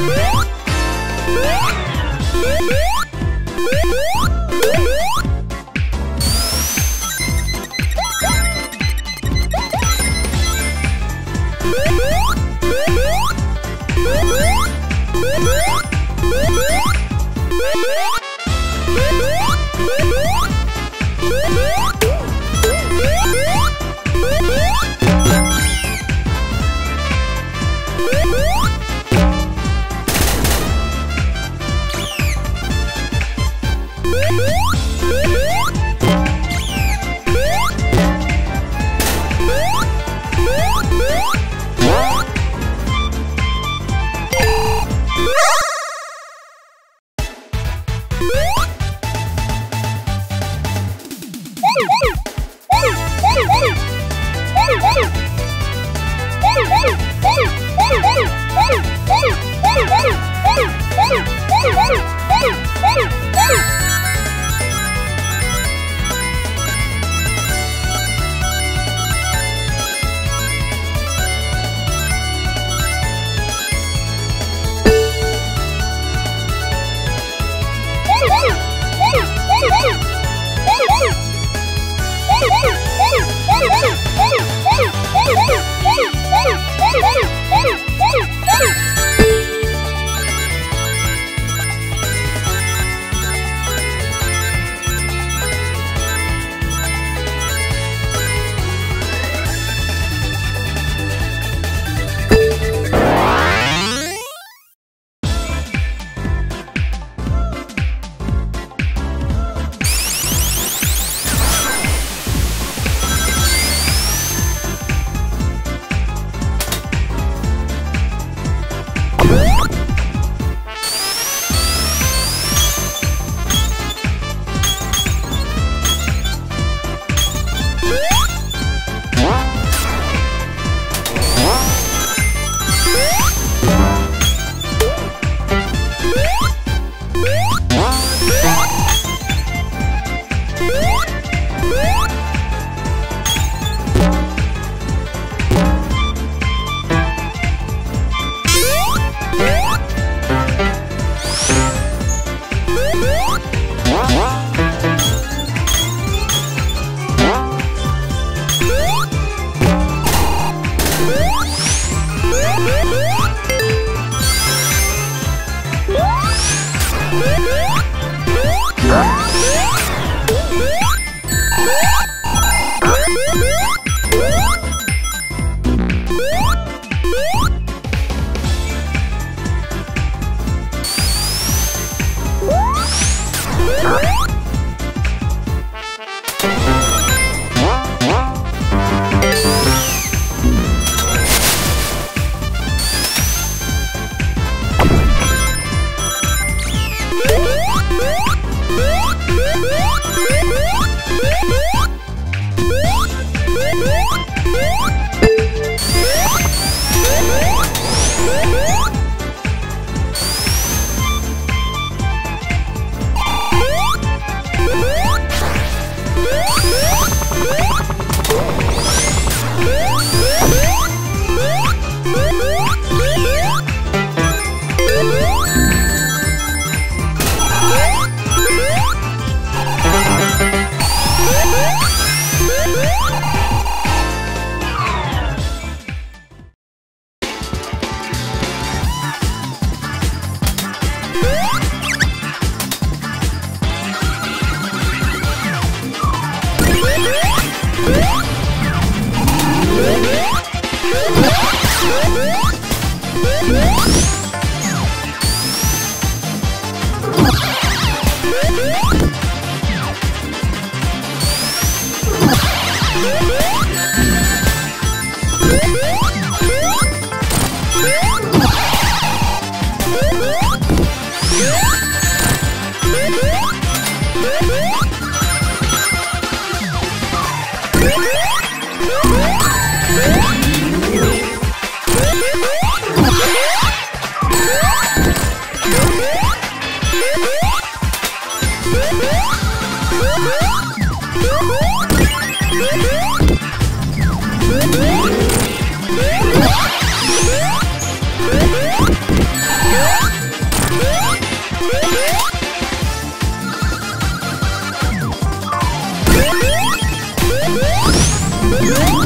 Música Woo! Yeah. Yeah!